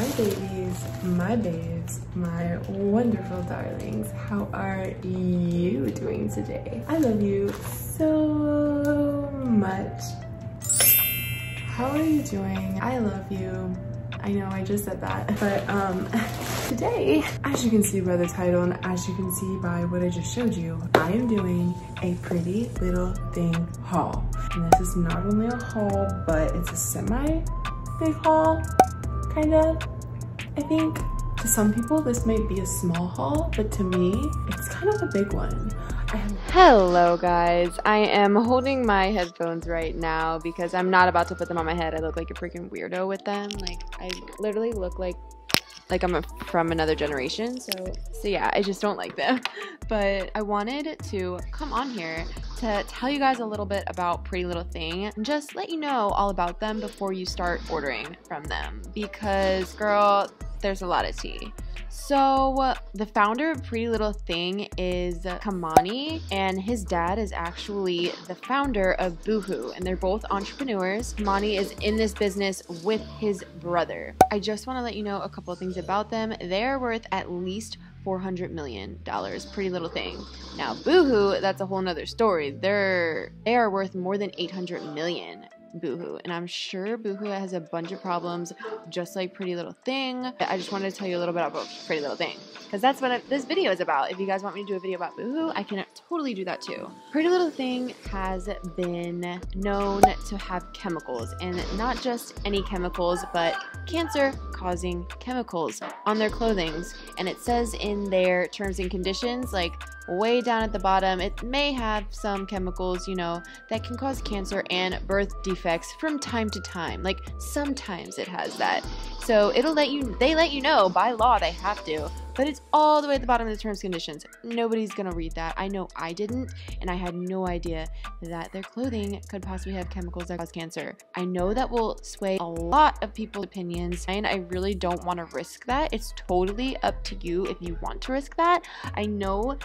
my babies, my babes, my wonderful darlings. How are you doing today? I love you so much. How are you doing? I love you. I know I just said that, but um, today, as you can see by the title and as you can see by what I just showed you, I am doing a pretty little thing haul. And this is not only a haul, but it's a semi big haul, kind of, I think. To some people, this might be a small haul, but to me, it's kind of a big one. Hello guys, I am holding my headphones right now because I'm not about to put them on my head. I look like a freaking weirdo with them. Like I literally look like like I'm a, from another generation. So so yeah, I just don't like them. But I wanted to come on here to tell you guys a little bit about Pretty Little Thing and just let you know all about them before you start ordering from them because girl, there's a lot of tea. So, the founder of Pretty Little Thing is Kamani, and his dad is actually the founder of Boohoo, and they're both entrepreneurs. Kamani is in this business with his brother. I just want to let you know a couple of things about them. They're worth at least $400 million. Pretty little thing. Now, Boohoo, that's a whole nother story. They're, they are worth more than 800 million. Boohoo. And I'm sure Boohoo has a bunch of problems, just like Pretty Little Thing. I just wanted to tell you a little bit about Pretty Little Thing, because that's what I, this video is about. If you guys want me to do a video about Boohoo, I can totally do that too. Pretty Little Thing has been known to have chemicals, and not just any chemicals, but cancer causing chemicals on their clothings. And it says in their terms and conditions, like way down at the bottom, it may have some chemicals, you know, that can cause cancer and birth defects from time to time. Like sometimes it has that. So it'll let you, they let you know by law they have to, but it's all the way at the bottom of the terms conditions. Nobody's gonna read that. I know I didn't, and I had no idea that their clothing could possibly have chemicals that cause cancer. I know that will sway a lot of people's opinions, and I really don't want to risk that. It's totally up to you if you want to risk that. I know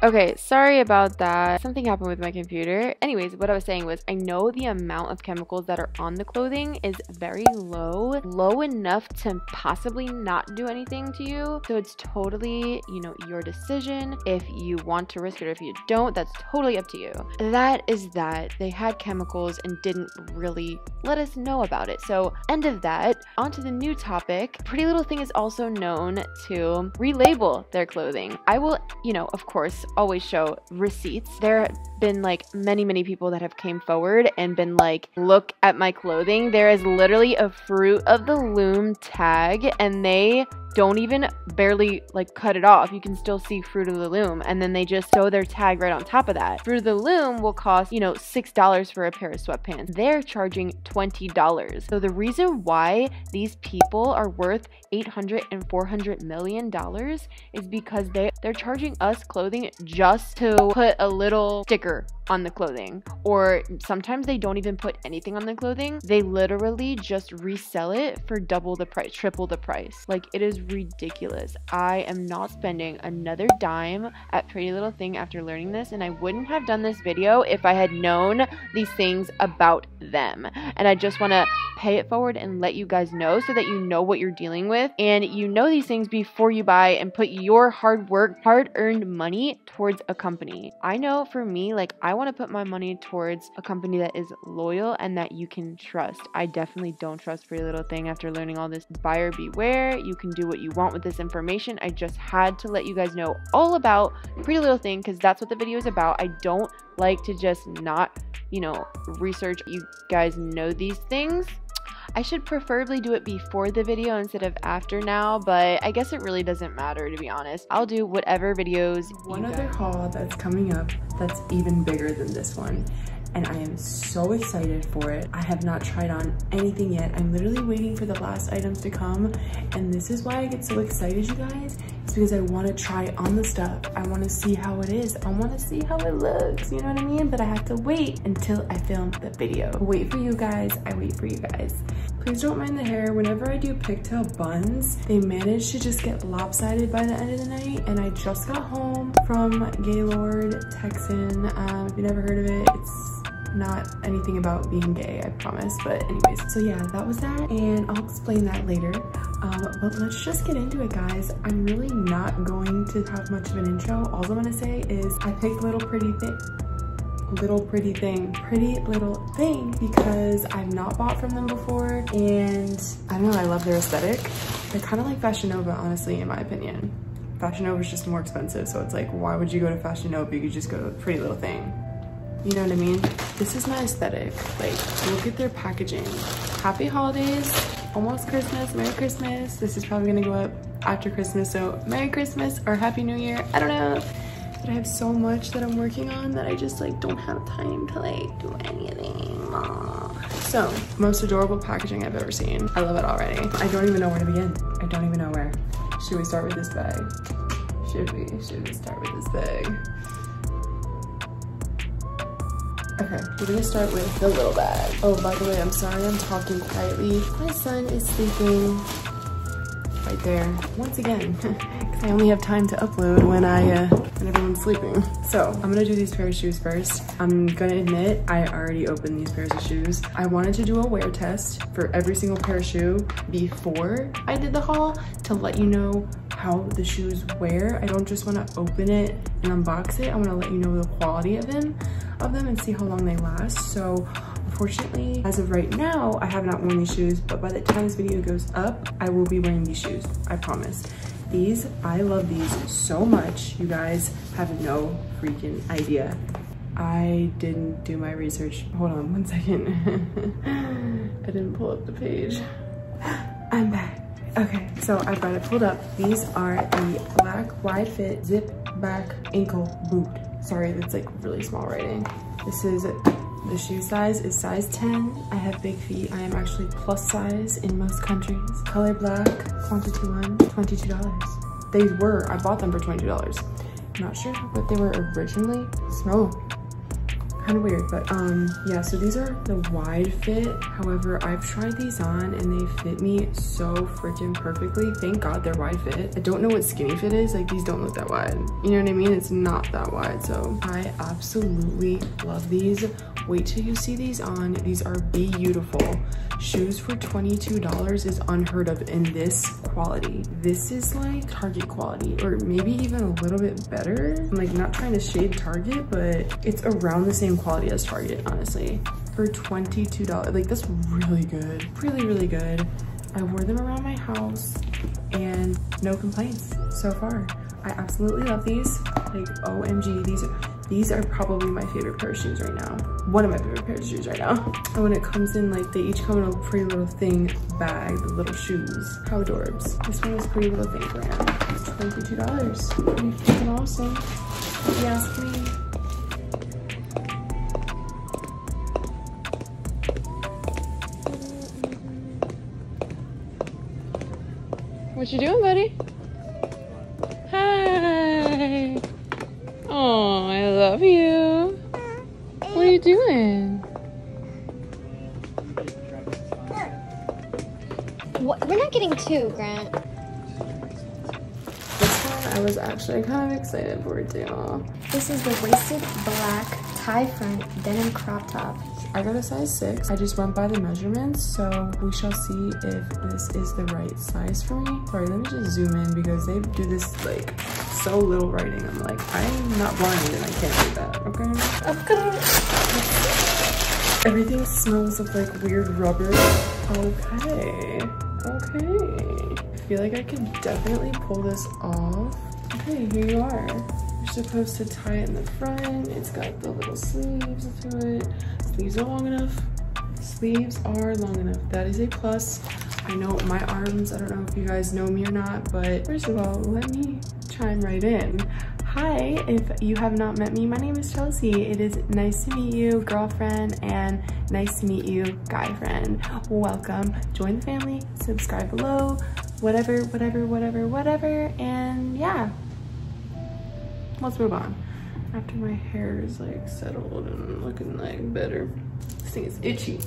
Okay, sorry about that. Something happened with my computer. Anyways, what I was saying was I know the amount of chemicals that are on the clothing is very low, low enough to possibly not do anything to you. So it's totally, you know, your decision if you want to risk it or if you don't, that's totally up to you. That is that. They had chemicals and didn't really let us know about it. So, end of that. On to the new topic. Pretty Little Thing is also known to relabel their clothing. I will, you know, of course, always show receipts. There have been like many, many people that have came forward and been like, look at my clothing. There is literally a fruit of the loom tag and they don't even barely like cut it off. You can still see Fruit of the Loom. And then they just sew their tag right on top of that. Fruit of the Loom will cost, you know, $6 for a pair of sweatpants. They're charging $20. So the reason why these people are worth 800 and 400 million dollars is because they they're charging us clothing just to put a little sticker on the clothing or sometimes they don't even put anything on the clothing they literally just resell it for double the price triple the price like it is ridiculous i am not spending another dime at pretty little thing after learning this and i wouldn't have done this video if i had known these things about them and i just want to pay it forward and let you guys know so that you know what you're dealing with and you know these things before you buy and put your hard work hard earned money towards a company i know for me like i want to put my money towards a company that is loyal and that you can trust. I definitely don't trust Pretty Little Thing after learning all this buyer beware. You can do what you want with this information. I just had to let you guys know all about Pretty Little Thing because that's what the video is about. I don't like to just not, you know, research. You guys know these things. I should preferably do it before the video instead of after now, but I guess it really doesn't matter to be honest. I'll do whatever videos. One other haul that's coming up that's even bigger than this one and I am so excited for it. I have not tried on anything yet. I'm literally waiting for the last items to come and this is why I get so excited you guys. It's because I want to try on the stuff. I want to see how it is. I want to see how it looks, you know what I mean? But I have to wait until I film the video. Wait for you guys, I wait for you guys. Please don't mind the hair. Whenever I do pigtail buns, they manage to just get lopsided by the end of the night. And I just got home from Gaylord Texan. Um, if you never heard of it, it's not anything about being gay, I promise. But anyways, so yeah, that was that. And I'll explain that later. Um, but let's just get into it, guys. I'm really not going to have much of an intro. All I'm gonna say is I picked Little Pretty Thing little pretty thing pretty little thing because i've not bought from them before and i don't know i love their aesthetic they're kind of like fashion nova honestly in my opinion fashion nova is just more expensive so it's like why would you go to fashion nova you could just go to pretty little thing you know what i mean this is my aesthetic like look at their packaging happy holidays almost christmas merry christmas this is probably gonna go up after christmas so merry christmas or happy new year i don't know but I have so much that I'm working on that I just like don't have time to like do anything. So, most adorable packaging I've ever seen. I love it already. I don't even know where to begin. I don't even know where. Should we start with this bag? Should we? Should we start with this bag? Okay, we're gonna start with the little bag. Oh, by the way, I'm sorry I'm talking quietly. My son is sleeping right there. Once again, I only have time to upload when I uh, when everyone's sleeping. So I'm gonna do these pair of shoes first. I'm gonna admit I already opened these pairs of shoes. I wanted to do a wear test for every single pair of shoe before I did the haul to let you know how the shoes wear. I don't just wanna open it and unbox it. I wanna let you know the quality of them, of them and see how long they last. So Unfortunately, as of right now, I have not worn these shoes, but by the time this video goes up, I will be wearing these shoes, I promise. These, I love these so much. You guys have no freaking idea. I didn't do my research. Hold on one second. I didn't pull up the page. I'm back. Okay, so I've got it pulled up. These are the black wide fit zip back ankle boot. Sorry, that's like really small writing. This is the shoe size is size 10. I have big feet. I am actually plus size in most countries. Color black, quantity one, $22. They were, I bought them for $22. I'm not sure what they were originally. Smell kind of weird, but um, yeah, so these are the wide fit. However, I've tried these on and they fit me so freaking perfectly. Thank God they're wide fit. I don't know what skinny fit is. Like these don't look that wide. You know what I mean? It's not that wide. So I absolutely love these. Wait till you see these on. These are beautiful. Shoes for $22 is unheard of in this quality. This is like Target quality or maybe even a little bit better. I'm like not trying to shade Target, but it's around the same quality as Target, honestly. For $22, like that's really good. Really, really good. I wore them around my house and no complaints so far. I absolutely love these. Like, OMG, these are, these are probably my favorite pair of shoes right now. One of my favorite pairs of shoes right now. And when it comes in, like, they each come in a pretty little thing bag, the little shoes. How adorbs. This one is pretty little thing brand. It's $22. Pretty freaking awesome, you ask me. What you doing, buddy? Hi. Oh, I love you. What are you doing? What? We're not getting two, Grant. This one I was actually kind of excited for too. This is the waisted black tie front denim crop top. I got a size six. I just went by the measurements, so we shall see if this is the right size for me. Sorry, let me just zoom in because they do this like so little writing. I'm like, I'm not blind and I can't do that, okay? Okay. Everything smells of like weird rubber. Okay, okay. I feel like I can definitely pull this off. Okay, here you are. You're supposed to tie it in the front. It's got the little sleeves to it. Sleeves are long enough. Sleeves are long enough. That is a plus. I know my arms, I don't know if you guys know me or not, but first of all, let me chime right in. Hi, if you have not met me, my name is Chelsea. It is nice to meet you, girlfriend, and nice to meet you, guy friend. Welcome, join the family, subscribe below, whatever, whatever, whatever, whatever, and yeah. Let's move on. After my hair is like settled and looking like better. This thing is itchy.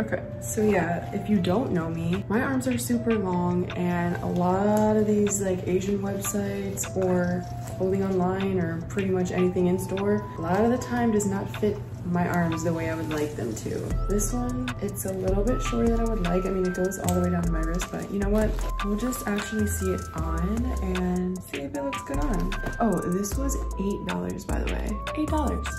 Okay, so yeah, if you don't know me, my arms are super long and a lot of these like Asian websites or clothing online or pretty much anything in store, a lot of the time does not fit my arms the way I would like them to. This one, it's a little bit shorter than I would like. I mean, it goes all the way down to my wrist, but you know what? We'll just actually see it on and see if it looks good on. Oh, this was $8 by the way. $8,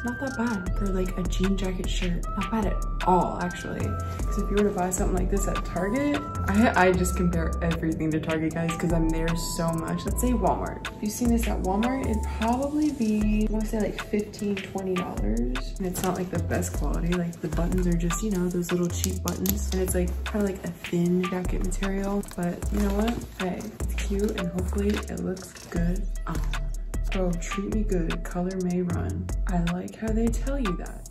not that bad for like a jean jacket shirt. Not bad at all, actually. Because if you were to buy something like this at Target, I, I just compare everything to Target, guys, because I'm there so much. Let's say Walmart. If you've seen this at Walmart, it'd probably be, I want to say like $15, $20. And it's not like the best quality. Like the buttons are just, you know, those little cheap buttons. And it's like kind of like a thin jacket material. But you know what? Hey, it's cute and hopefully it looks good. Oh, treat me good, color may run. I like how they tell you that.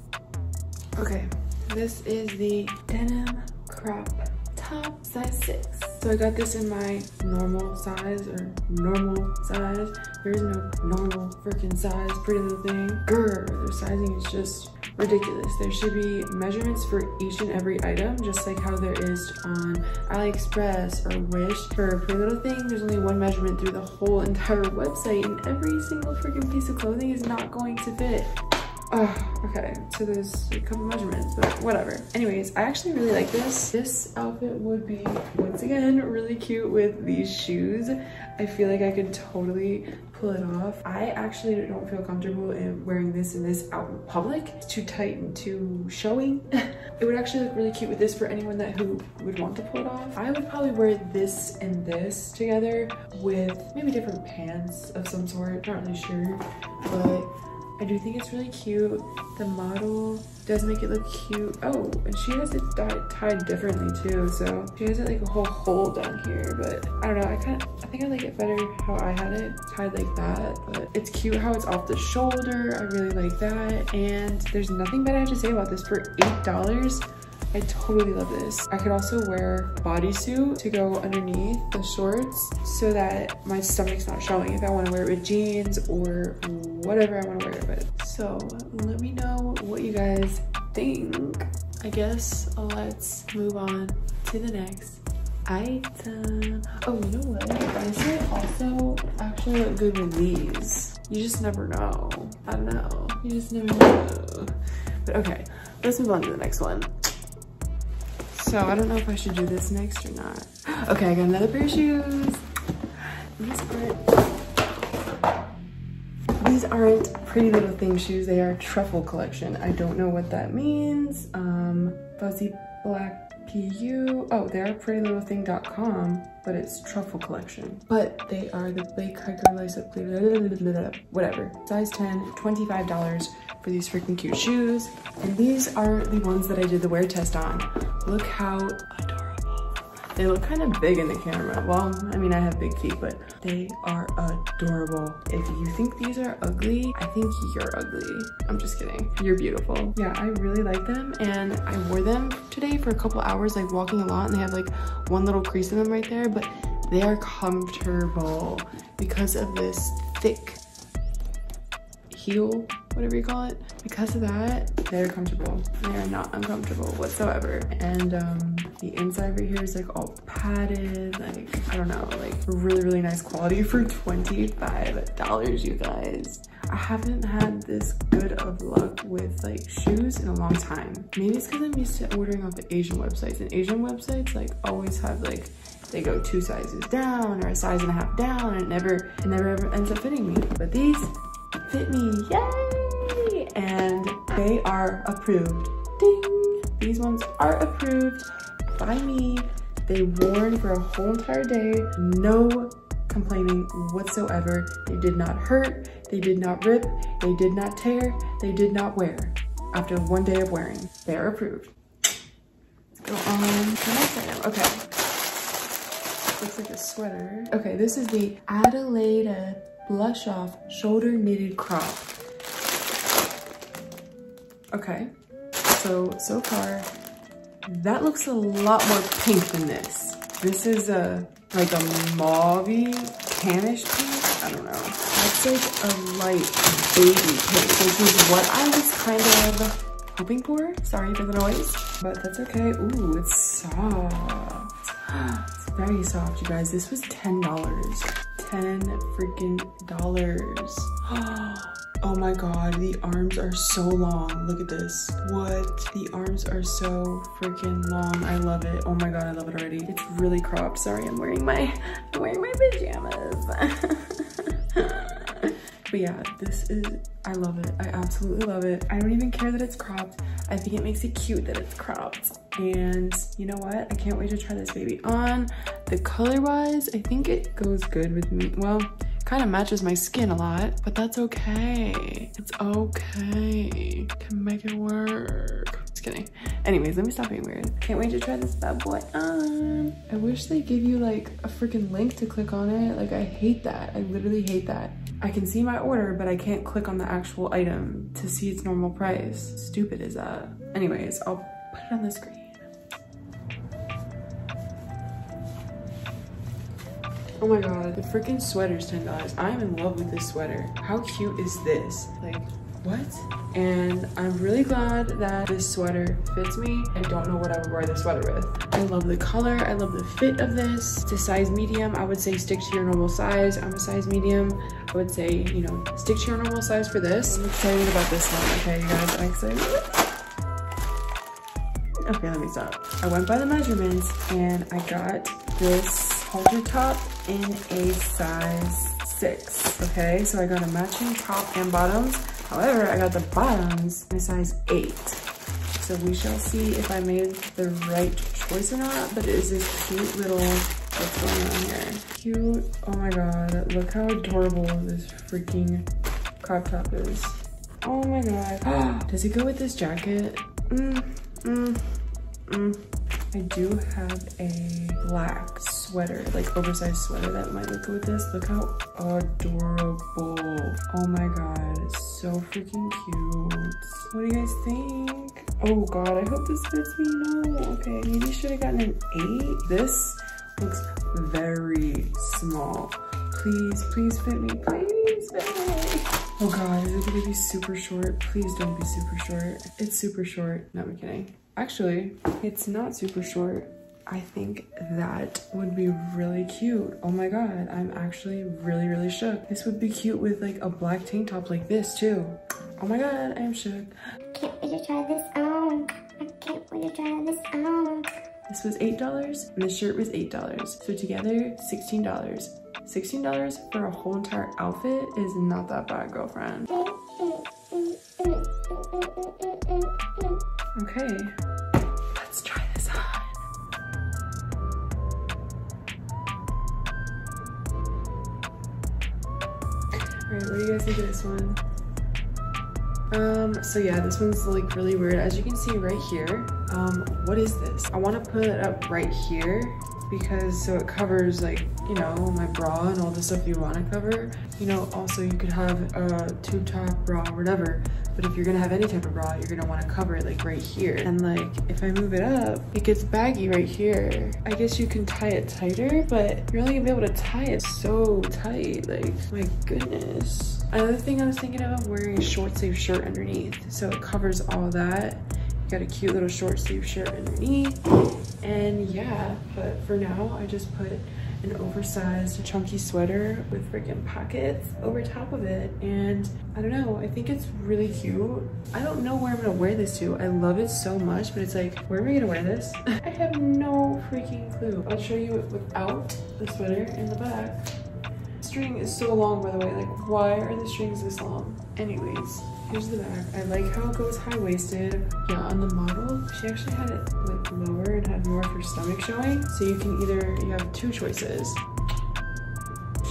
Okay, this is the denim crop top size six. So I got this in my normal size or normal size. There is no normal freaking size, pretty little thing. Grr, their sizing is just ridiculous. There should be measurements for each and every item, just like how there is on AliExpress or Wish. For pretty little thing, there's only one measurement through the whole entire website and every single freaking piece of clothing is not going to fit. Oh, okay, so there's a couple measurements, but whatever. Anyways, I actually really like this. This outfit would be, once again, really cute with these shoes. I feel like I could totally pull it off. I actually don't feel comfortable in wearing this and this out in public. It's too tight and too showing. it would actually look really cute with this for anyone that who would want to pull it off. I would probably wear this and this together with maybe different pants of some sort. Not really sure, but I do think it's really cute. The model does make it look cute. Oh, and she has it tied differently too. So she has it like a whole hole down here, but I don't know. I kind of, I think I like it better how I had it tied like that, but it's cute how it's off the shoulder. I really like that. And there's nothing bad I have to say about this for $8. I totally love this. I could also wear bodysuit to go underneath the shorts so that my stomach's not showing if I want to wear it with jeans or whatever I want to wear it with. So let me know what you guys think. I guess let's move on to the next item. Oh, you know what? Would also actually look good with these. You just never know. I don't know. You just never know. But okay, let's move on to the next one. So I don't know if I should do this next or not. Okay, I got another pair of shoes. These aren't, these aren't pretty little thing shoes. They are truffle collection. I don't know what that means. Um, fuzzy black PU. Oh, they are prettylittlething.com, but it's truffle collection. But they are the Black Hiker Lace Up whatever. Size 10, $25 for these freaking cute shoes. And these are the ones that I did the wear test on. Look how adorable. They look kind of big in the camera. Well, I mean, I have big feet, but they are adorable. If you think these are ugly, I think you're ugly. I'm just kidding. You're beautiful. Yeah, I really like them. And I wore them today for a couple hours, like walking a lot. And they have like one little crease in them right there, but they are comfortable because of this thick heel whatever you call it. Because of that, they're comfortable. They are not uncomfortable whatsoever. And um, the inside right here is like all padded, like, I don't know, like really, really nice quality for $25, you guys. I haven't had this good of luck with like shoes in a long time. Maybe it's because I'm used to ordering off the Asian websites and Asian websites like always have like they go two sizes down or a size and a half down and it never it never ever ends up fitting me. But these fit me, yay! And they are approved. Ding! These ones are approved by me. They worn for a whole entire day. No complaining whatsoever. They did not hurt. They did not rip. They did not tear. They did not wear after one day of wearing. They are approved. Let's go on to next item. Okay. Looks like a sweater. Okay, this is the Adelaida Blush Off Shoulder Knitted Crop. Okay, so, so far, that looks a lot more pink than this. This is a, like a mauve tannish pink. I don't know. That's like a light baby pink, which is what I was kind of hoping for. Sorry for the noise, but that's okay. Ooh, it's soft. It's very soft, you guys. This was $10. 10 freaking dollars. Oh, Oh my god, the arms are so long. Look at this. What? The arms are so freaking long. I love it. Oh my god, I love it already. It's really cropped. Sorry, I'm wearing my I'm wearing my pajamas. but yeah, this is I love it. I absolutely love it. I don't even care that it's cropped. I think it makes it cute that it's cropped. And you know what? I can't wait to try this baby on. The color wise, I think it goes good with me. Well, kind of matches my skin a lot, but that's okay. It's okay. Can make it work. Just kidding. Anyways, let me stop being weird. Can't wait to try this bad boy on. I wish they give you like a freaking link to click on it. Like I hate that. I literally hate that. I can see my order, but I can't click on the actual item to see its normal price. Stupid is that? Anyways, I'll put it on the screen. Oh my god, the freaking sweater's $10. I'm in love with this sweater. How cute is this? Like, what? And I'm really glad that this sweater fits me. I don't know what I would wear this sweater with. I love the color, I love the fit of this. It's a size medium. I would say stick to your normal size. I'm a size medium. I would say, you know, stick to your normal size for this. I'm excited about this one, okay, you guys? I'm excited. Okay, let me stop. I went by the measurements and I got this halter top in a size six, okay? So I got a matching top and bottoms. However, I got the bottoms in a size eight. So we shall see if I made the right choice or not, but it is this cute little, what's going on here? Cute, oh my God, look how adorable this freaking crop top is. Oh my God. Does it go with this jacket? Mm, mm, mm. I do have a black sweater, like oversized sweater that might look good with this. Look how adorable. Oh my god, it's so freaking cute. What do you guys think? Oh god, I hope this fits me. No, okay, maybe should have gotten an eight. This looks very small. Please, please fit me, please fit me. Oh god, is it gonna be super short? Please don't be super short. It's super short. No, I'm kidding. Actually, it's not super short. I think that would be really cute. Oh my god, I'm actually really, really shook. This would be cute with like a black tank top like this too. Oh my god, I am shook. Can't wait to try this on. I can't wait to try this on. This was $8 and the shirt was $8. So together, $16. $16 for a whole entire outfit is not that bad, girlfriend. Okay, let's try this on. All right, what do you guys think of this one? Um, so yeah, this one's like really weird. As you can see right here, um, what is this? I want to put it up right here because so it covers like, you know, my bra and all the stuff you want to cover. You know, also you could have a tube top bra or whatever, but if you're gonna have any type of bra, you're gonna want to cover it like right here. And like, if I move it up, it gets baggy right here. I guess you can tie it tighter, but you're only gonna be able to tie it so tight. Like, my goodness. Another thing I was thinking of wearing a short sleeve shirt underneath. So it covers all that. Got a cute little short sleeve shirt underneath. And yeah, but for now, I just put an oversized chunky sweater with freaking pockets over top of it. And I don't know, I think it's really cute. I don't know where I'm gonna wear this to. I love it so much, but it's like, where am I gonna wear this? I have no freaking clue. I'll show you it without the sweater in the back string is so long by the way like why are the strings this long anyways here's the back. I like how it goes high-waisted. Yeah on the model she actually had it like lower and had more of her stomach showing. So you can either you have two choices.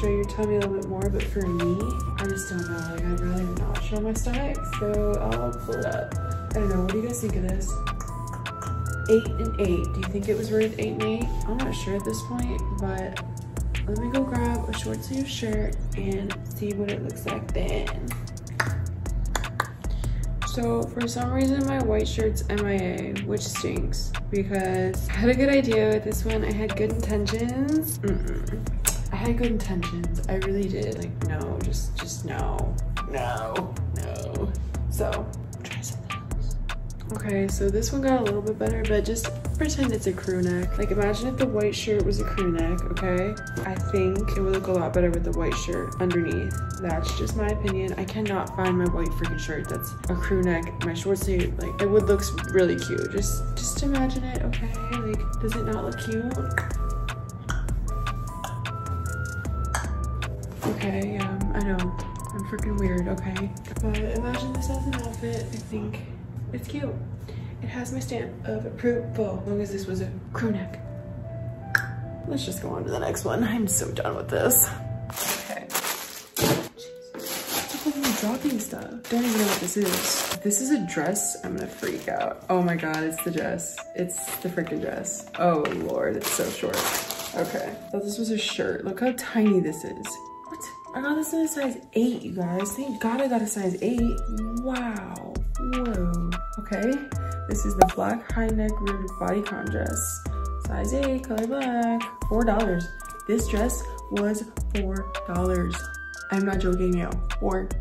Show your tummy a little bit more but for me i just don't know. Like i'd rather not show my stomach so i'll pull it up. I don't know. What do you guys think of this? Eight and eight. Do you think it was worth eight and eight? I'm not sure at this point but let me go grab a short sleeve shirt and see what it looks like then. So for some reason my white shirt's MIA, which stinks because I had a good idea with this one. I had good intentions. Mm -mm. I had good intentions. I really did. Like no, just just no, no, no. So try something else. Okay, so this one got a little bit better, but just pretend it's a crew neck. Like imagine if the white shirt was a crew neck, okay? I think it would look a lot better with the white shirt underneath. That's just my opinion. I cannot find my white freaking shirt that's a crew neck, my short sleeve. Like it would look really cute. Just, just imagine it, okay? Like, does it not look cute? Okay, um, I know. I'm freaking weird, okay? But imagine this as an outfit. I think it's cute. It has my stamp of approval, as long as this was a crew neck. Let's just go on to the next one. I'm so done with this. Okay. Jeez. dropping stuff. Don't even know what this is. If this is a dress, I'm gonna freak out. Oh my god, it's the dress. It's the freaking dress. Oh lord, it's so short. Okay, thought this was a shirt. Look how tiny this is. What? I got this in a size 8, you guys. Thank God I got a size 8. Wow. Whoa. Okay. This is the black high neck ribbed bodycon dress. Size 8, color black. $4. This dress was $4. I'm not joking you. $4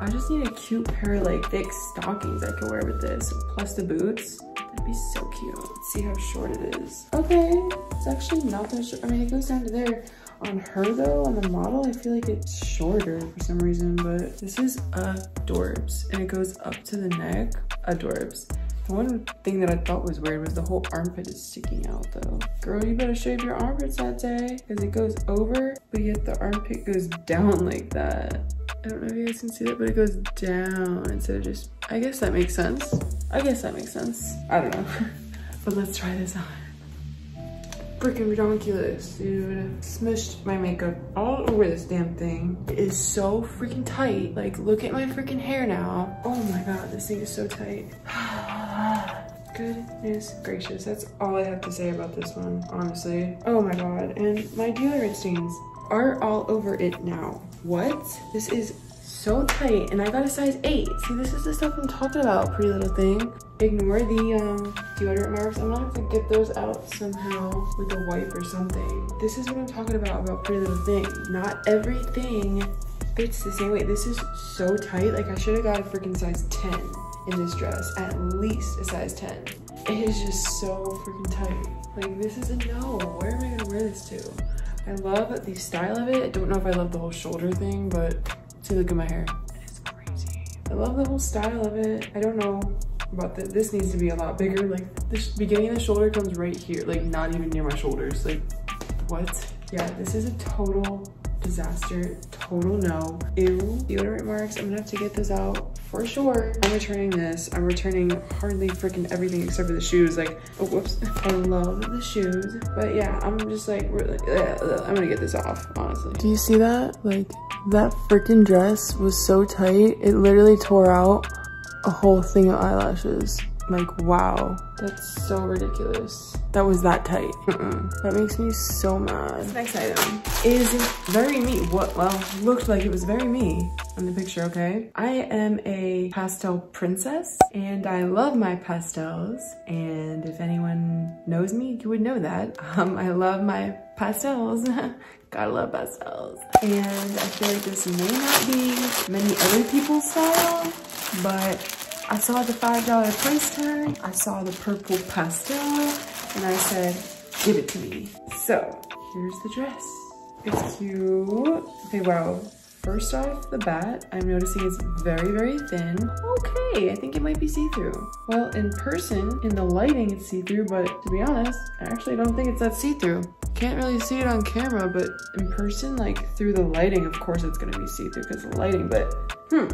I just need a cute pair of like thick stockings I can wear with this. Plus the boots. That'd be so cute. Let's see how short it is. Okay, it's actually not that short. I mean, it goes down to there. On her though, on the model, I feel like it's shorter for some reason, but this is adorbs and it goes up to the neck, adorbs. The one thing that I thought was weird was the whole armpit is sticking out though. Girl, you better shave your armpits that day because it goes over, but yet the armpit goes down like that. I don't know if you guys can see that, but it goes down instead of just, I guess that makes sense. I guess that makes sense. I don't know, but let's try this on freaking ridiculous, dude. Smushed my makeup all over this damn thing. It is so freaking tight. Like, look at my freaking hair now. Oh my god, this thing is so tight. Goodness gracious, that's all I have to say about this one, honestly. Oh my god, and my deodorant stains are all over it now. What? This is so tight and I got a size 8. See, this is the stuff I'm talking about, pretty little thing. Ignore the um, deodorant marks. I'm gonna have to get those out somehow with a wipe or something. This is what I'm talking about, about pretty little thing. Not everything fits the same way. This is so tight. Like I should have got a freaking size 10 in this dress, at least a size 10. It is just so freaking tight. Like this is a no, where am I gonna wear this to? I love the style of it. I don't know if I love the whole shoulder thing, but See, look at my hair. It's crazy. I love the whole style of it. I don't know about that. This needs to be a lot bigger. Like the beginning of the shoulder comes right here, like not even near my shoulders. Like what? Yeah, this is a total disaster, total no. Ew, deodorant marks, I'm gonna have to get those out for sure. I'm returning this. I'm returning hardly freaking everything except for the shoes. Like, oh, whoops. I love the shoes. But yeah, I'm just like, really, I'm gonna get this off, honestly. Do you see that? Like, that freaking dress was so tight. It literally tore out a whole thing of eyelashes. Like, wow, that's so ridiculous. That was that tight. Mm -mm. That makes me so mad. Next item is very me. What? Well, looked like it was very me in the picture, okay? I am a pastel princess and I love my pastels. And if anyone knows me, you would know that. Um, I love my pastels. Gotta love pastels. And I feel like this may not be many other people's style, but I saw the $5 price tag. I saw the purple pastel and I said, give it to me. So here's the dress. It's cute. Okay, wow. First off the bat, I'm noticing it's very, very thin. Okay, I think it might be see-through. Well, in person, in the lighting, it's see-through, but to be honest, I actually don't think it's that see-through. Can't really see it on camera, but in person, like through the lighting, of course it's gonna be see-through because of the lighting, but hmm.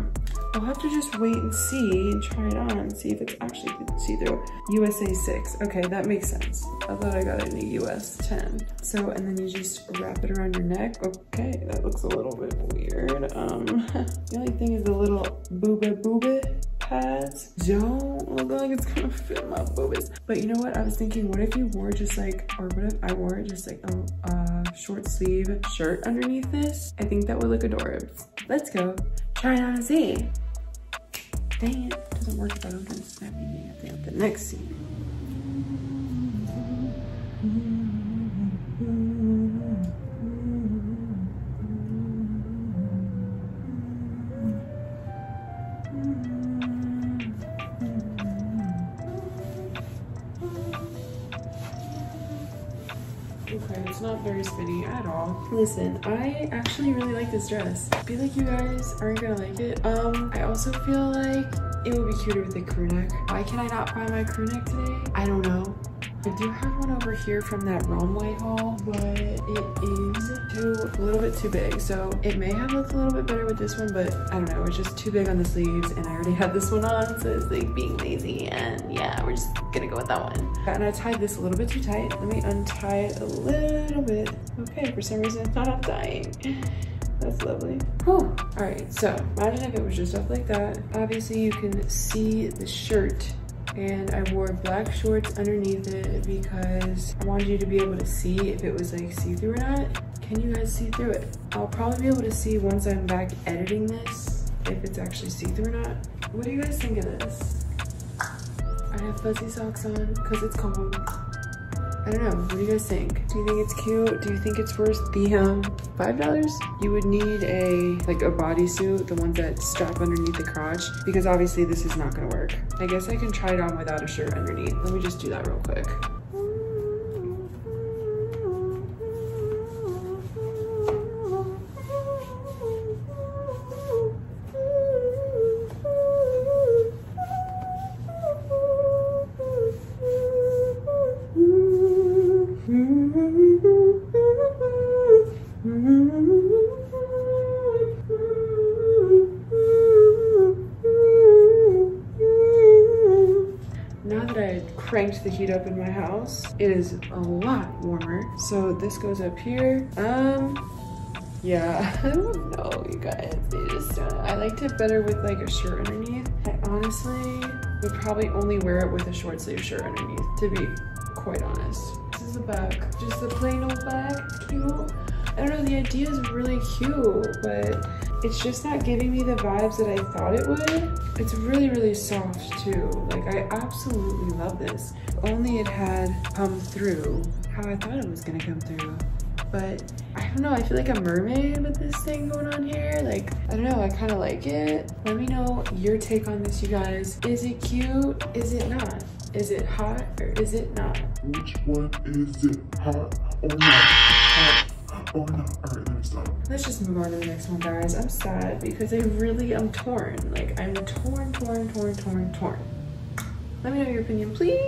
I'll have to just wait and see and try it on and see if it's actually see-through. USA 6, okay, that makes sense. I thought I got it in US 10. So, and then you just wrap it around your neck. Okay, that looks a little bit weird. Um, the only thing is the little booba booba pads don't look like it's gonna fit my boobies. But you know what? I was thinking, what if you wore just like, or what if I wore just like a, short sleeve shirt underneath this? I think that would look adorable. Let's go try it on and see. Dang it, doesn't work if I don't get a snappy at the next scene. Skinny at all. Listen, I actually really like this dress. I feel like you guys aren't gonna like it. Um, I also feel like it would be cuter with a crew neck. Why can I not buy my crew neck today? I don't know. I do have one over here from that Romwe haul, but it is too, a little bit too big. So it may have looked a little bit better with this one, but I don't know. It's just too big on the sleeves and I already have this one on. So it's like being lazy and yeah, we're just gonna go with that one. And I tied this a little bit too tight. Let me untie it a little bit. Okay, for some reason it's not untying. That's lovely. Whew. All right, so imagine if it was just up like that. Obviously you can see the shirt and I wore black shorts underneath it because I wanted you to be able to see if it was like see-through or not. Can you guys see through it? I'll probably be able to see once I'm back editing this if it's actually see-through or not. What do you guys think of this? I have fuzzy socks on because it's cold. I don't know. What do you guys think? Do you think it's cute? Do you think it's worth the um five dollars? You would need a like a bodysuit, the ones that strap underneath the crotch, because obviously this is not gonna work. I guess I can try it on without a shirt underneath. Let me just do that real quick. Cranked the heat up in my house, it is a lot warmer. So this goes up here. Um, yeah, I don't know, you guys. Just, uh, I liked it better with like a shirt underneath. I honestly would probably only wear it with a short sleeve shirt underneath, to be quite honest. This is the back, just a plain old back, cute. I don't know, the idea is really cute, but it's just not giving me the vibes that I thought it would. It's really, really soft too. Like I absolutely love this. If only it had come through how I thought it was gonna come through. But I don't know, I feel like a mermaid with this thing going on here. Like, I don't know, I kind of like it. Let me know your take on this, you guys. Is it cute? Is it not? Is it hot or is it not? Which one is it? Hot or not? Or not? Alright, let me stop. Let's just move on to the next one, guys. I'm sad because I really am torn. Like, I'm torn, torn, torn, torn, torn. Let me know your opinion, please.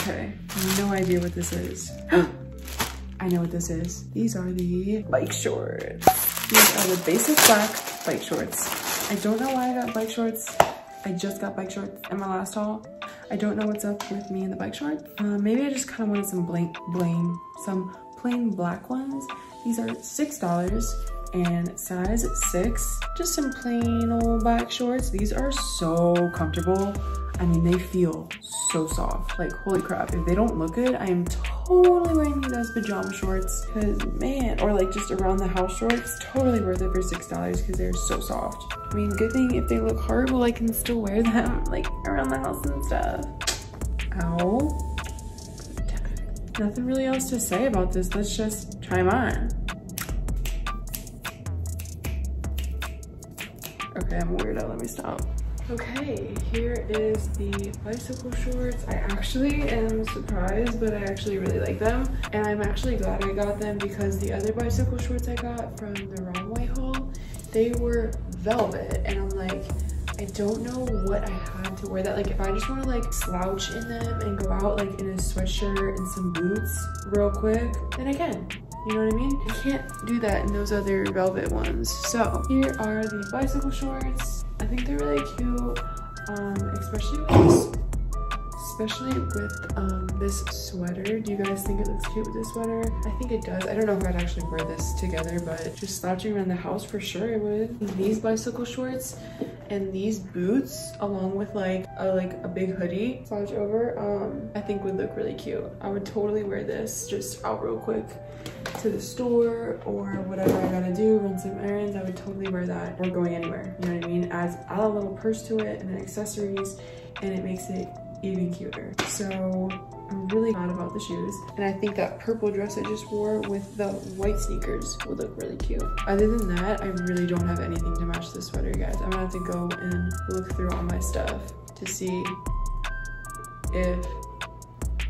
Okay, no idea what this is. I know what this is. These are the bike shorts. These are the basic black bike shorts. I don't know why I got bike shorts. I just got bike shorts in my last haul. I don't know what's up with me and the bike shorts. Uh, maybe I just kind of wanted some blank blame, some plain black ones. These are $6 and size six. Just some plain old black shorts. These are so comfortable. I mean, they feel so soft. Like, holy crap. If they don't look good, I am totally wearing these as pajama shorts. Cause man, or like just around the house shorts, totally worth it for $6 because they're so soft. I mean, good thing if they look horrible, I can still wear them like around the house and stuff. Ow. Nothing really else to say about this. Let's just try them on. Okay, I'm a weirdo. Let me stop. Okay, here is the bicycle shorts. I actually am surprised, but I actually really like them. And I'm actually glad I got them because the other bicycle shorts I got from the Romwe haul, they were velvet. And I'm like, I don't know what I had to wear that. Like if I just want to like slouch in them and go out like in a sweatshirt and some boots real quick, then I can. You know what I mean? You can't do that in those other velvet ones. So here are the bicycle shorts. I think they're really cute, um, especially with this, especially with um, this sweater. Do you guys think it looks cute with this sweater? I think it does. I don't know if I'd actually wear this together, but just slouching around the house for sure I would. These bicycle shorts and these boots along with like a like a big hoodie slouch over um i think would look really cute. I would totally wear this just out real quick to the store or whatever i gotta do run some errands. I would totally wear that or going anywhere. You know what i mean? Adds add a little purse to it and then accessories and it makes it even cuter so I'm really mad about the shoes. And I think that purple dress I just wore with the white sneakers would look really cute. Other than that, I really don't have anything to match this sweater, guys. I'm gonna have to go and look through all my stuff to see if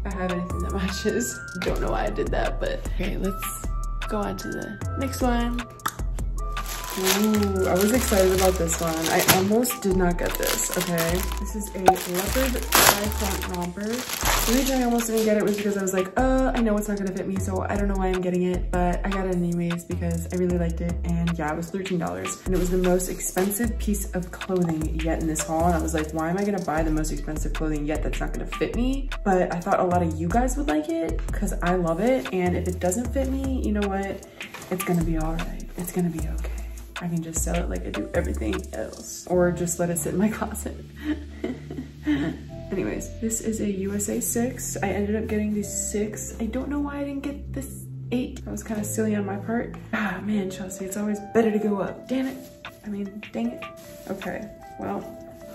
I have anything that matches. Don't know why I did that, but okay, let's go on to the next one. Ooh, I was excited about this one. I almost did not get this, okay? This is a leopard tie-front romper. The reason I almost didn't get it was because I was like, uh, I know it's not gonna fit me, so I don't know why I'm getting it, but I got it anyways because I really liked it. And yeah, it was $13. And it was the most expensive piece of clothing yet in this haul. And I was like, why am I gonna buy the most expensive clothing yet that's not gonna fit me? But I thought a lot of you guys would like it because I love it. And if it doesn't fit me, you know what? It's gonna be all right. It's gonna be okay. I can just sell it like I do everything else or just let it sit in my closet. Anyways, this is a USA 6. I ended up getting the 6. I don't know why I didn't get this 8. That was kind of silly on my part. Ah, man, Chelsie, it's always better to go up. Damn it. I mean, dang it. Okay, well,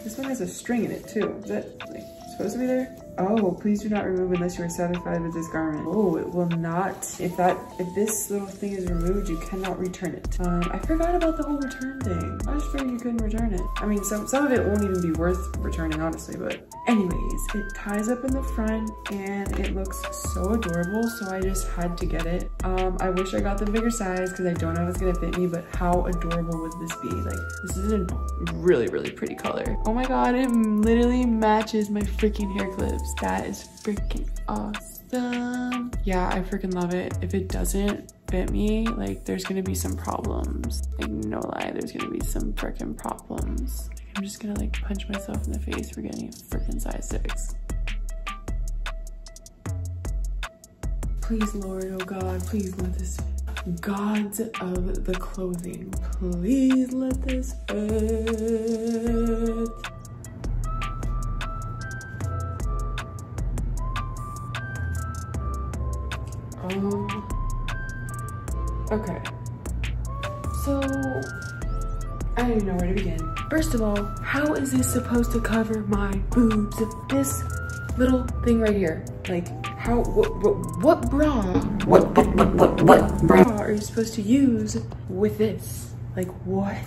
this one has a string in it too. Is that like supposed to be there? Oh, please do not remove unless you are satisfied with this garment. Oh, it will not. If that, if this little thing is removed, you cannot return it. Um, I forgot about the whole return thing. I just figured you couldn't return it. I mean, some, some of it won't even be worth returning, honestly, but anyways, it ties up in the front and it looks so adorable. So I just had to get it. Um, I wish I got the bigger size because I don't know if it's gonna fit me, but how adorable would this be? Like, this is a really, really pretty color. Oh my God, it literally matches my freaking hair clips. That is freaking awesome. Yeah, I freaking love it. If it doesn't fit me, like there's gonna be some problems. Like no lie, there's gonna be some freaking problems. Like, I'm just gonna like punch myself in the face for getting a freaking size six. Please, Lord, oh God, please let this gods of the clothing, please let this fit. Um, okay. So, I don't even know where to begin. First of all, how is this supposed to cover my boobs? This little thing right here. Like, how, what, what, what bra? What, what, what, what, what bra are you supposed to use with this? Like, what?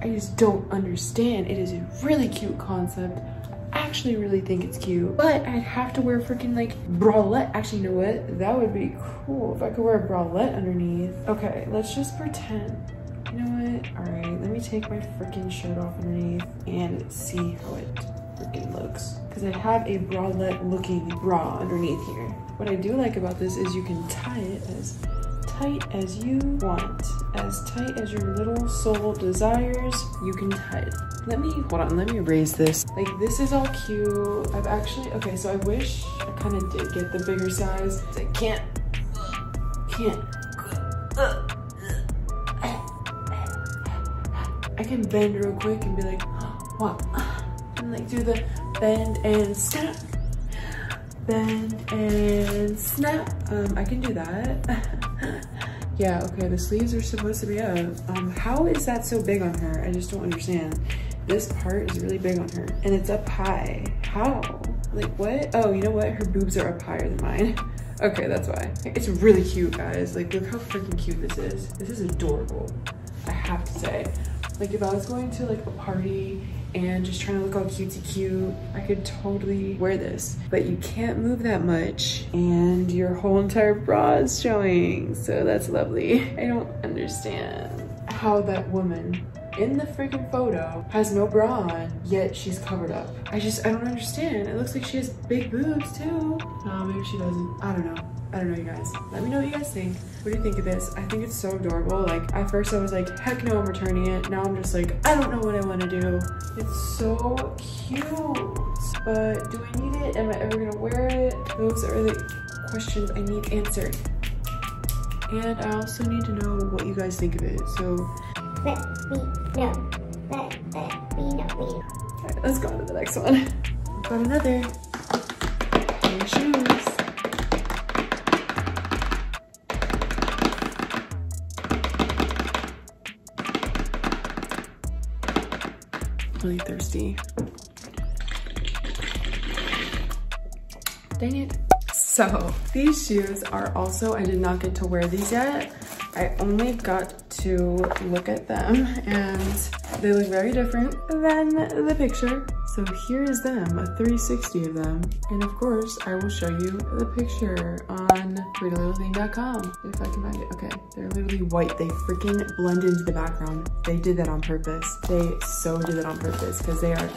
I just don't understand. It is a really cute concept. I actually really think it's cute, but I'd have to wear freaking like bralette. Actually, you know what? That would be cool if I could wear a bralette underneath. Okay, let's just pretend. You know what? All right, let me take my freaking shirt off underneath and see how it freaking looks. Because I have a bralette looking bra underneath here. What I do like about this is you can tie it as tight as you want. As tight as your little soul desires, you can tie it. Let me, hold on, let me raise this. Like this is all cute. I've actually, okay, so I wish I kind of did get the bigger size. I can't, can't. I can bend real quick and be like, what? And like do the bend and snap. Bend and snap. Um, I can do that. yeah, okay, the sleeves are supposed to be up. Um, how is that so big on her? I just don't understand. This part is really big on her and it's up high. How? Like what? Oh, you know what? Her boobs are up higher than mine. Okay, that's why. It's really cute, guys. Like, look how freaking cute this is. This is adorable, I have to say. Like, if I was going to like a party and just trying to look all cutesy cute, I could totally wear this. But you can't move that much and your whole entire bra is showing. So that's lovely. I don't understand how that woman in the freaking photo has no bra on, yet she's covered up. I just, I don't understand. It looks like she has big boobs too. No, maybe she doesn't. I don't know. I don't know, you guys. Let me know what you guys think. What do you think of this? I think it's so adorable. Like, at first I was like, heck no, I'm returning it. Now I'm just like, I don't know what I want to do. It's so cute. But do I need it? Am I ever going to wear it? Those are the questions I need answered. And I also need to know what you guys think of it. So, Let me know. Let, let me know. Me. all right, let's go on to the next one. Got another. More shoes. Really thirsty. Dang it. So these shoes are also, I did not get to wear these yet. I only got to look at them and they look very different than the picture. So here is them, a 360 of them. And of course, I will show you the picture on prettylittlething.com if I can find it. Okay, they're literally white. They freaking blend into the background. They did that on purpose. They so did that on purpose because they are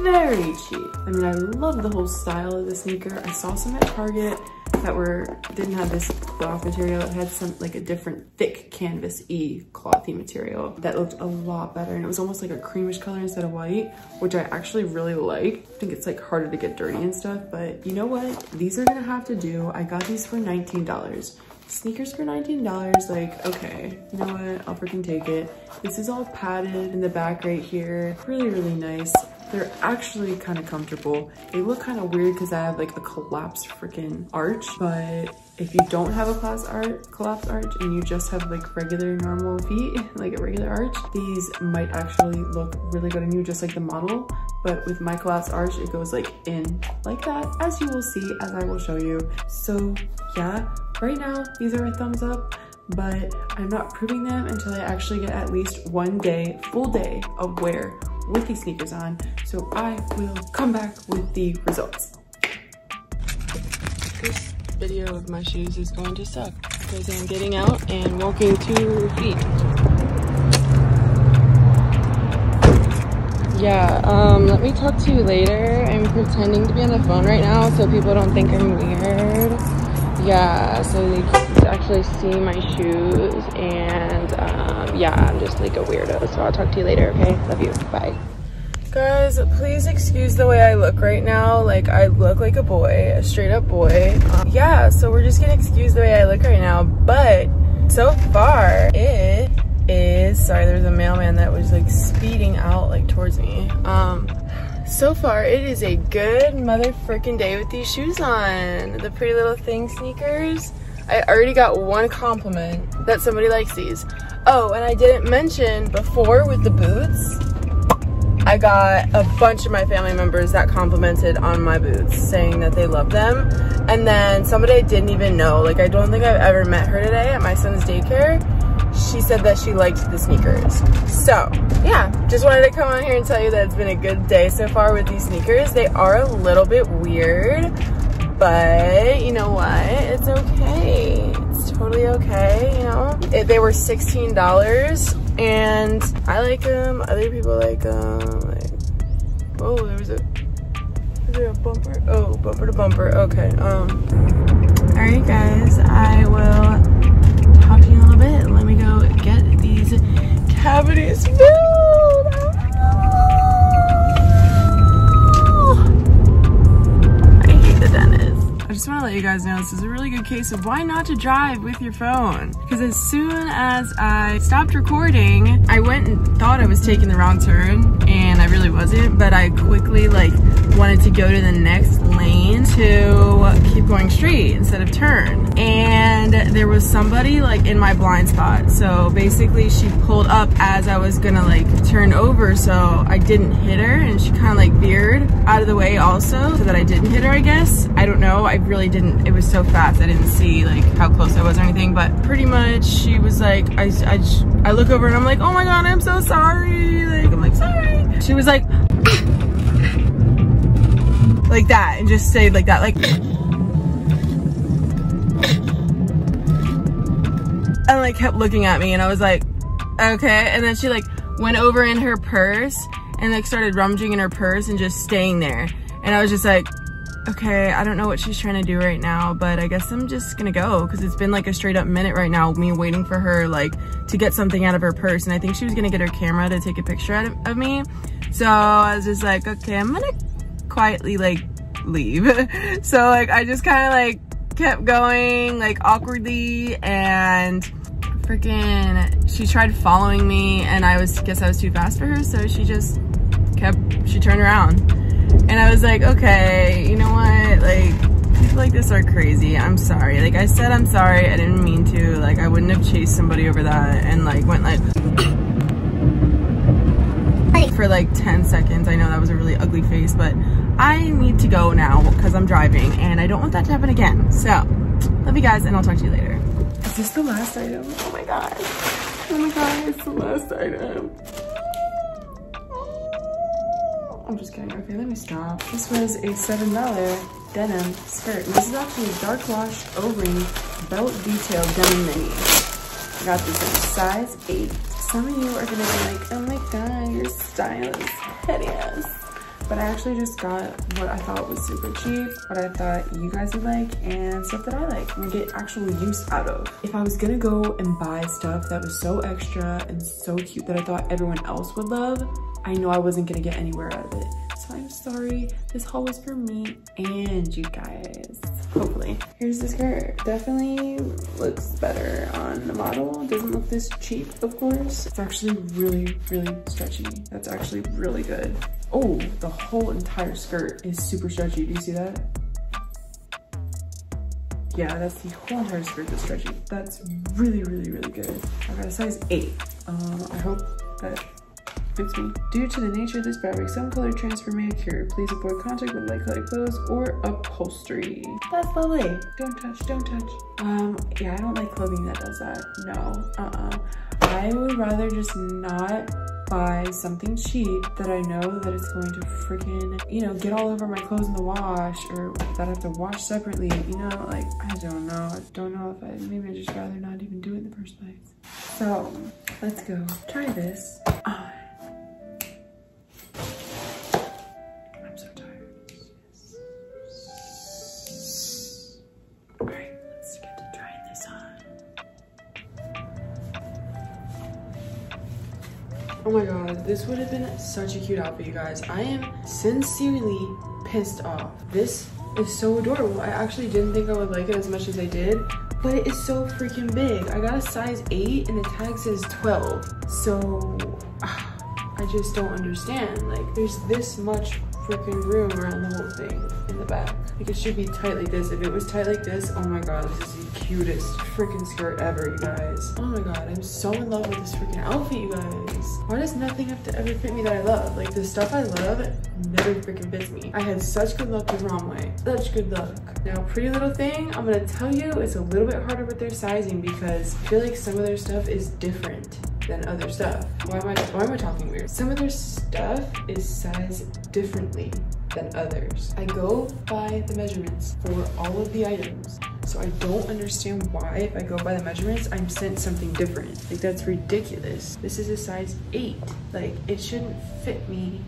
very cheap. I mean, I love the whole style of the sneaker. I saw some at Target that were didn't have this cloth material. It had some like a different thick canvas-y clothy material that looked a lot better. And it was almost like a creamish color instead of white, which I actually really like. I think it's like harder to get dirty and stuff, but you know what? These are gonna have to do. I got these for $19. Sneakers for $19, like, okay, you know what? I'll freaking take it. This is all padded in the back right here. Really, really nice. They're actually kind of comfortable. They look kind of weird because I have like a collapsed freaking arch, but if you don't have a collapsed arch, collapsed arch and you just have like regular normal feet, like a regular arch, these might actually look really good on you, just like the model. But with my collapsed arch, it goes like in like that, as you will see, as I will show you. So yeah, right now, these are a thumbs up but I'm not proving them until I actually get at least one day, full day of wear with these sneakers on. So I will come back with the results. This video of my shoes is going to suck because I'm getting out and walking two feet. Yeah, um, let me talk to you later. I'm pretending to be on the phone right now so people don't think I'm weird. Yeah, so they can actually see my shoes and um, yeah, I'm just like a weirdo. So I'll talk to you later, okay? Love you. Bye. Guys, please excuse the way I look right now. Like, I look like a boy, a straight up boy. Um, yeah, so we're just gonna excuse the way I look right now. But so far, it is, sorry, there's a mailman that was like speeding out like towards me. Um, so far, it is a good mother day with these shoes on. The Pretty Little Thing sneakers. I already got one compliment that somebody likes these. Oh, and I didn't mention before with the boots, I got a bunch of my family members that complimented on my boots, saying that they love them. And then somebody I didn't even know, like I don't think I've ever met her today at my son's daycare, she said that she liked the sneakers. So yeah, just wanted to come on here and tell you that it's been a good day so far with these sneakers. They are a little bit weird, but you know what? It's okay. It's totally okay, you know? It, they were $16 and I like them. Other people like them. Like, oh, there was a, is there a bumper? Oh, bumper to bumper. Okay. Um. All right, guys. I will talk to you in a little bit. Let me go get these cavities filled. Just want to let you guys know this is a really good case of why not to drive with your phone. Because as soon as I stopped recording, I went and thought I was taking the wrong turn and I really wasn't, but I quickly like wanted to go to the next lane to keep going straight instead of turn. And there was somebody like in my blind spot. So basically she pulled up as I was gonna like turn over so I didn't hit her and she kind of like veered out of the way also so that I didn't hit her I guess. I don't know. I really didn't. It was so fast I didn't see like how close I was or anything but pretty much she was like I, I, I look over and I'm like oh my god I'm so sorry. Like I'm like sorry. She was like like that and just stayed like that like and like kept looking at me and I was like okay and then she like went over in her purse and like started rummaging in her purse and just staying there and I was just like okay I don't know what she's trying to do right now but I guess I'm just gonna go because it's been like a straight up minute right now me waiting for her like to get something out of her purse and I think she was gonna get her camera to take a picture of, of me so I was just like okay I'm gonna quietly like leave. So like I just kind of like kept going like awkwardly and freaking she tried following me and I was guess I was too fast for her so she just kept she turned around. And I was like okay you know what? Like people like this are crazy. I'm sorry. Like I said I'm sorry. I didn't mean to. Like I wouldn't have chased somebody over that and like went like for like 10 seconds I know that was a really ugly face but I need to go now because I'm driving and I don't want that to happen again so love you guys and I'll talk to you later is this the last item? Oh my god. Oh my god, it's the last item. I'm just kidding. Okay, let me stop. This was a $7 denim skirt. And this is actually a dark wash O-ring belt detail denim mini. I got this in size 8. Some of you are gonna be like, oh my god, your style is hideous. But I actually just got what I thought was super cheap, what I thought you guys would like, and stuff that I like and get actual use out of. If I was gonna go and buy stuff that was so extra and so cute that I thought everyone else would love, I know I wasn't gonna get anywhere out of it. So I'm sorry, this haul was for me and you guys, hopefully. Here's the skirt. Definitely looks better on the model. Doesn't look this cheap, of course. It's actually really, really stretchy. That's actually really good. Oh, the whole entire skirt is super stretchy. Do you see that? Yeah, that's the whole entire skirt that's stretchy. That's really, really, really good. I got a size eight. Um, I hope that fits me. Due to the nature of this fabric, some color transfer may occur. Please avoid contact with light colored clothes or upholstery. That's lovely. Don't touch, don't touch. Um, yeah, I don't like clothing that does that. No, uh-uh. I would rather just not buy something cheap that I know that it's going to freaking, you know, get all over my clothes in the wash or that I have to wash separately. You know, like, I don't know. I don't know if I, maybe I just rather not even do it in the first place. So, let's go. Try this. This would have been such a cute outfit, you guys. I am sincerely pissed off. This is so adorable. I actually didn't think I would like it as much as I did, but it is so freaking big. I got a size 8 and the tag says 12. So, ah, I just don't understand. Like, there's this much freaking room around the whole thing in the back. Like, it should be tight like this. If it was tight like this, oh my god, this is cutest freaking skirt ever, you guys. Oh my god, I'm so in love with this freaking outfit, you guys. Why does nothing have to ever fit me that I love? Like, the stuff I love never freaking fits me. I had such good luck with Romwe. Such good luck. Now, Pretty Little Thing, I'm gonna tell you, it's a little bit harder with their sizing because I feel like some of their stuff is different than other stuff. Why am I why am I talking weird? Some of their stuff is sized differently than others. I go by the measurements for all of the items. So I don't understand why if I go by the measurements, I'm sent something different. Like that's ridiculous. This is a size eight. Like it shouldn't fit me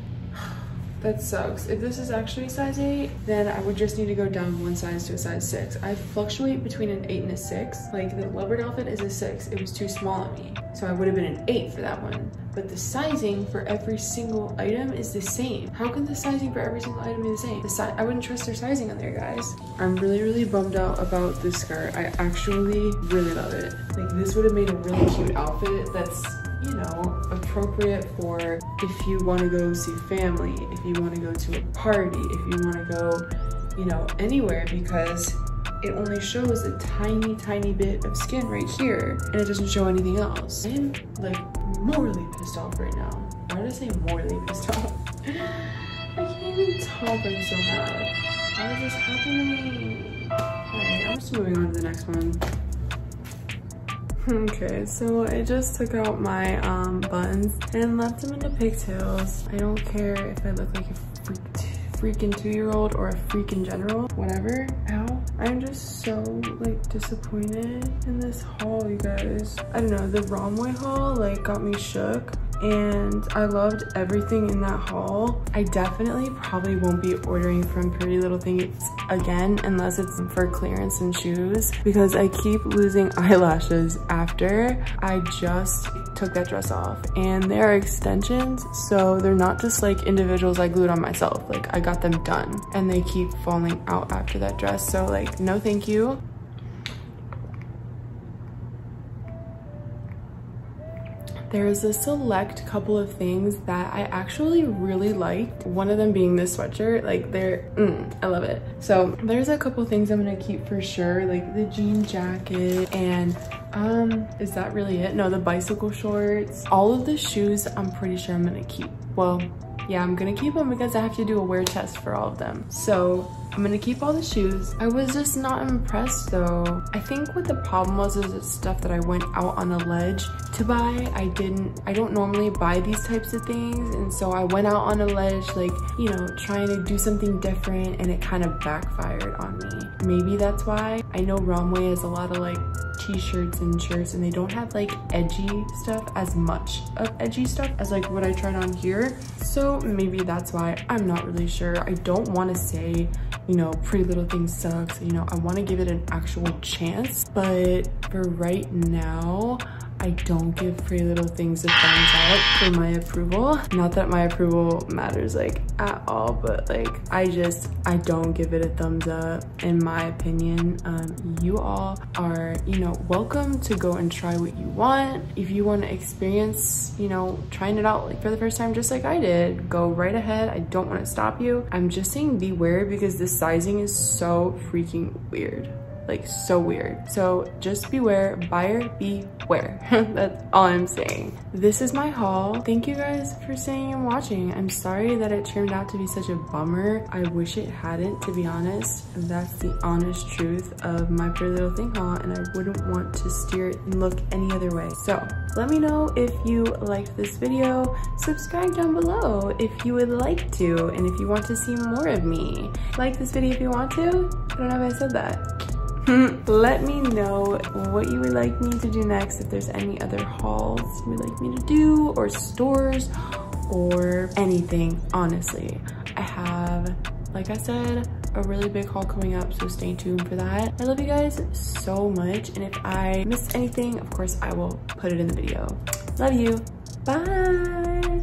that sucks. If this is actually size 8, then I would just need to go down one size to a size 6. I fluctuate between an 8 and a 6. Like the leopard outfit is a 6. It was too small on me. So I would have been an 8 for that one. But the sizing for every single item is the same. How can the sizing for every single item be the same? The si I wouldn't trust their sizing on there, guys. I'm really, really bummed out about this skirt. I actually really love it. Like this would have made a really cute outfit that's you know, appropriate for if you want to go see family, if you want to go to a party, if you want to go, you know, anywhere because it only shows a tiny, tiny bit of skin right here and it doesn't show anything else. I am like morally pissed off right now. Why did I say morally pissed off? I can't even talk, I'm so mad. Why did this happen to me? Alright, I'm just moving on to the next one. Okay, so I just took out my um, buns and left them in the pigtails. I don't care if I look like a freak freaking two-year-old or a freak in general, whatever. Ow. I'm just so like disappointed in this haul, you guys. I don't know, the Romwe haul like got me shook and I loved everything in that haul. I definitely probably won't be ordering from Pretty Little Things again unless it's for clearance and shoes because I keep losing eyelashes after I just took that dress off. And they're extensions so they're not just like individuals I glued on myself. Like I got them done and they keep falling out after that dress. So like no thank you there's a select couple of things that I actually really liked. One of them being this sweatshirt, like they're, mm, I love it. So there's a couple things I'm gonna keep for sure, like the jean jacket and um, is that really it? No, the bicycle shorts. All of the shoes I'm pretty sure I'm gonna keep. Well, yeah, I'm gonna keep them because I have to do a wear test for all of them. So I'm gonna keep all the shoes. I was just not impressed though. I think what the problem was is the stuff that I went out on a ledge to buy. I didn't, I don't normally buy these types of things. And so I went out on a ledge, like, you know, trying to do something different and it kind of backfired on me. Maybe that's why. I know Romwe has a lot of like t-shirts and shirts and they don't have like edgy stuff as much of edgy stuff as like what I tried on here. So maybe that's why I'm not really sure. I don't want to say, you know, Pretty Little Thing sucks. You know, I want to give it an actual chance. But for right now, I don't give Pretty Little Things a thumbs up for my approval. Not that my approval matters like at all, but like I just, I don't give it a thumbs up in my opinion. Um, you all are, you know, welcome to go and try what you want. If you want to experience, you know, trying it out like for the first time, just like I did, go right ahead. I don't want to stop you. I'm just saying beware because the sizing is so freaking weird like so weird. So just beware, buyer beware. That's all I'm saying. This is my haul. Thank you guys for staying and watching. I'm sorry that it turned out to be such a bummer. I wish it hadn't, to be honest. That's the honest truth of my Pretty Little Thing haul and I wouldn't want to steer it and look any other way. So let me know if you liked this video. Subscribe down below if you would like to and if you want to see more of me. Like this video if you want to. I don't know if I said that. Mm, let me know what you would like me to do next, if there's any other hauls you would like me to do, or stores, or anything, honestly. I have, like I said, a really big haul coming up, so stay tuned for that. I love you guys so much, and if I missed anything, of course, I will put it in the video. Love you. Bye.